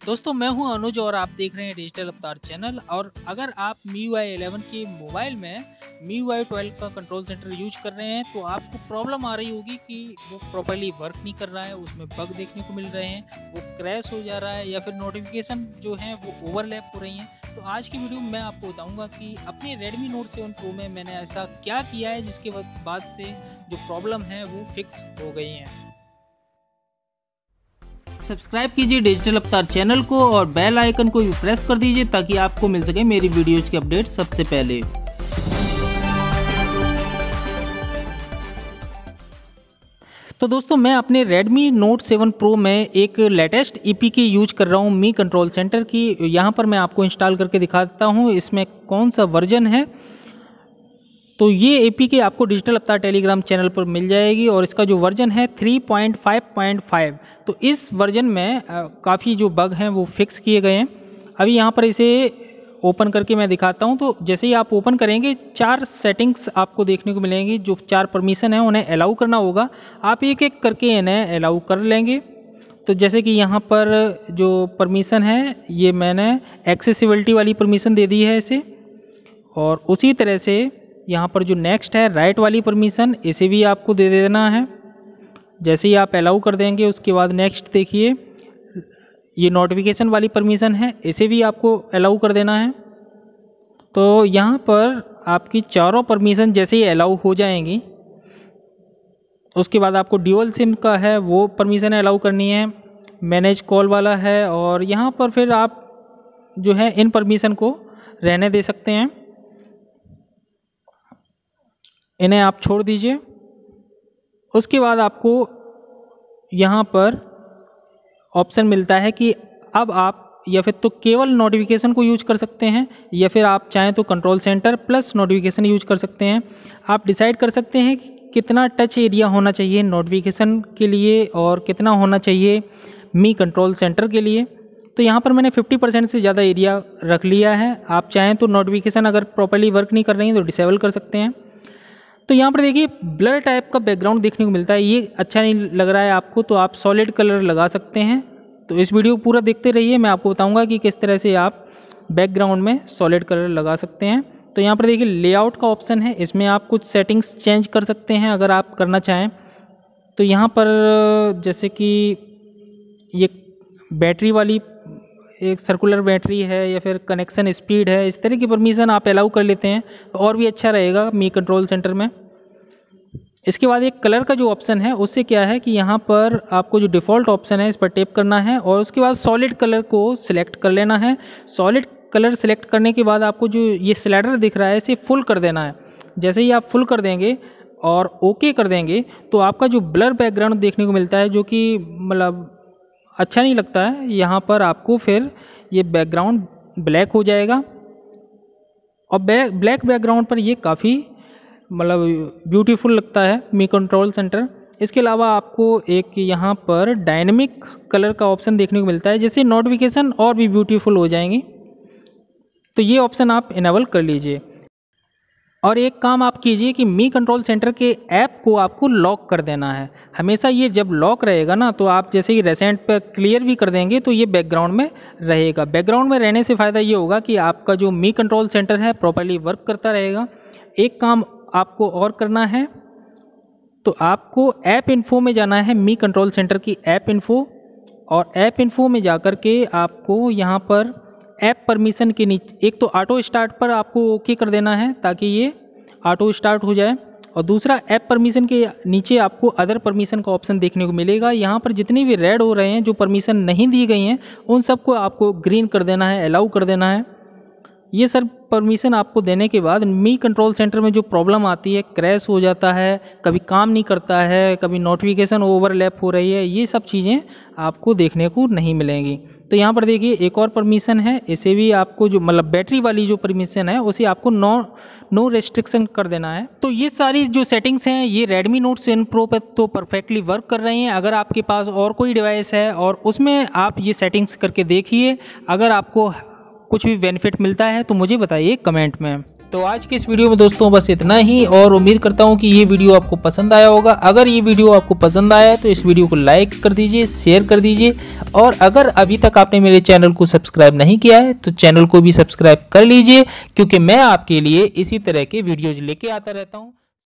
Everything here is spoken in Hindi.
दोस्तों, मैं हूँ अनुज और आप देख रहे हैं डिजिटल अवतार चैनल और अगर आप मी यू आई इलेवन के मोबाइल में मी आई ट्वेल्व का कंट्रोल सेंटर यूज़ कर रहे हैं तो आपको प्रॉब्लम आ रही होगी कि वो प्रॉपरली वर्क नहीं कर रहा है, उसमें बग देखने को मिल रहे हैं, वो क्रैश हो जा रहा है या फिर नोटिफिकेशन जो है वो ओवरलैप हो रही हैं। तो आज की वीडियो में मैं आपको बताऊँगा कि अपने रेडमी नोट सेवन प्रो में मैंने ऐसा क्या किया है, जिसके बाद से जो प्रॉब्लम है वो फिक्स हो गई हैं। सब्सक्राइब कीजिए डिजिटल अवतार चैनल को और बेल आइकन को भी प्रेस कर दीजिए ताकि आपको मिल सके मेरी वीडियोज़ के अपडेट सबसे पहले। तो दोस्तों, मैं अपने Redmi Note 7 Pro में एक लेटेस्ट ई की यूज़ कर रहा हूँ मी कंट्रोल सेंटर की। यहाँ पर मैं आपको इंस्टॉल करके दिखा देता हूँ, इसमें कौन सा वर्जन है? तो ये ए के आपको डिजिटल अवतार टेलीग्राम चैनल पर मिल जाएगी और इसका जो वर्जन है 3.5.5 तो इस वर्जन में काफ़ी जो बग हैं वो फिक्स किए गए हैं। अभी यहाँ पर इसे ओपन करके मैं दिखाता हूँ। तो जैसे ही आप ओपन करेंगे, चार सेटिंग्स आपको देखने को मिलेंगी। जो चार परमिशन है, उन्हें अलाउ करना होगा। आप एक एक करके इन्हें अलाउ कर लेंगे। तो जैसे कि यहाँ पर जो परमिशन है, ये मैंने एक्सेसिबिलिटी वाली परमिशन दे दी है इसे। और उसी तरह से यहाँ पर जो नेक्स्ट है राइट वाली परमिशन इसे भी आपको दे देना है। जैसे ही आप अलाउ कर देंगे, उसके बाद नेक्स्ट देखिए, ये नोटिफिकेशन वाली परमिशन है, इसे भी आपको अलाउ कर देना है। तो यहाँ पर आपकी चारों परमिशन जैसे ही अलाउ हो जाएँगी, उसके बाद आपको ड्यूअल सिम का है, वो परमिशन अलाउ करनी है। मैनेज कॉल वाला है, और यहाँ पर फिर आप जो है इन परमिशन को रहने दे सकते हैं। इन्हें आप छोड़ दीजिए। उसके बाद आपको यहाँ पर ऑप्शन मिलता है कि अब आप या फिर तो केवल नोटिफिकेशन को यूज़ कर सकते हैं, या फिर आप चाहें तो control centre plus notification use कर सकते हैं। आप डिसाइड कर सकते हैं कि कितना टच एरिया होना चाहिए नोटिफिकेशन के लिए और कितना होना चाहिए मी कंट्रोल सेंटर के लिए। तो यहाँ पर मैंने 50 परसेंट से ज़्यादा एरिया रख लिया है। आप चाहें तो नोटिफिकेशन अगर प्रॉपरली वर्क नहीं कर रही हैं तो डिसेबल कर सकते हैं। तो यहाँ पर देखिए ब्लर टाइप का बैकग्राउंड देखने को मिलता है। ये अच्छा नहीं लग रहा है आपको तो आप सॉलिड कलर लगा सकते हैं। तो इस वीडियो को पूरा देखते रहिए। मैं आपको बताऊँगा कि किस तरह से आप बैकग्राउंड में सॉलिड कलर लगा सकते हैं। तो यहाँ पर देखिए लेआउट का ऑप्शन है। इसमें आप कुछ सेटिंग्स चेंज कर सकते हैं अगर आप करना चाहें। तो यहाँ पर जैसे कि ये बैटरी वाली एक सर्कुलर बैटरी है या फिर कनेक्शन स्पीड है, इस तरह की परमिशन आप अलाउ कर लेते हैं, और भी अच्छा रहेगा मी कंट्रोल सेंटर में। इसके बाद एक कलर का जो ऑप्शन है, उससे क्या है कि यहाँ पर आपको जो डिफ़ॉल्ट ऑप्शन है, इस पर टेप करना है, और उसके बाद सॉलिड कलर को सिलेक्ट कर लेना है। सॉलिड कलर सेलेक्ट करने के बाद आपको जो ये स्लाइडर दिख रहा है, इसे फुल कर देना है। जैसे ही आप फुल कर देंगे और ओके कर देंगे तो आपका जो ब्लर बैकग्राउंड देखने को मिलता है, जो कि मतलब अच्छा नहीं लगता है। यहाँ पर आपको फिर ये बैकग्राउंड ब्लैक हो जाएगा। और ब्लैक बैकग्राउंड पर ये काफ़ी मतलब ब्यूटीफुल लगता है मी कंट्रोल सेंटर इसके अलावा आपको एक यहाँ पर डायनेमिक कलर का ऑप्शन देखने को मिलता है, जिससे नोटिफिकेशन और भी ब्यूटीफुल हो जाएँगी। तो ये ऑप्शन आप इनेबल कर लीजिए। और एक काम आप कीजिए कि मी कंट्रोल सेंटर के ऐप को आपको लॉक कर देना है। हमेशा ये जब लॉक रहेगा ना तो आप जैसे ही रेसेंट पर क्लियर भी कर देंगे तो ये बैकग्राउंड में रहेगा। बैकग्राउंड में रहने से फ़ायदा ये होगा कि आपका जो मी कंट्रोल सेंटर है प्रॉपरली वर्क करता रहेगा। एक काम आपको और करना है तो आपको ऐप इन्फो में जाना है, मी कंट्रोल सेंटर की ऐप इन्फो और ऐप इन्फो में जा के आपको यहाँ पर ऐप परमिशन के नीचे, एक तो ऑटो स्टार्ट पर आपको ओके कर देना है ताकि ये ऑटो स्टार्ट हो जाए। और दूसरा ऐप परमिशन के नीचे आपको अदर परमिशन का ऑप्शन देखने को मिलेगा। यहाँ पर जितने भी रेड हो रहे हैं, जो परमिशन नहीं दी गई हैं, उन सबको आपको ग्रीन कर देना है अलाउ कर देना है। ये सर परमिशन आपको देने के बाद मी कंट्रोल सेंटर में जो प्रॉब्लम आती है क्रैश हो जाता है, कभी काम नहीं करता है, कभी नोटिफिकेशन ओवरलैप हो रही है, ये सब चीज़ें आपको देखने को नहीं मिलेंगी। तो यहाँ पर देखिए, एक और परमिशन है, इसे भी आपको जो मतलब बैटरी वाली जो परमिशन है, उसे आपको नो नो रेस्ट्रिक्शन कर देना है। तो ये सारी जो सेटिंग्स हैं, ये Redmi Note 7 Pro पर तो परफेक्टली वर्क कर रही हैं। अगर आपके पास और कोई डिवाइस है, और उसमें आप ये सेटिंग्स करके देखिए, अगर आपको कुछ भी बेनिफिट मिलता है तो मुझे बताइए कमेंट में। तो आज के इस वीडियो में दोस्तों बस इतना ही, और उम्मीद करता हूँ कि ये वीडियो आपको पसंद आया होगा। अगर ये वीडियो आपको पसंद आया तो इस वीडियो को लाइक कर दीजिए शेयर कर दीजिए, और अगर अभी तक आपने मेरे चैनल को सब्सक्राइब नहीं किया है तो चैनल को भी सब्सक्राइब कर लीजिए, क्योंकि मैं आपके लिए इसी तरह के वीडियोज़ लेके आता रहता हूँ।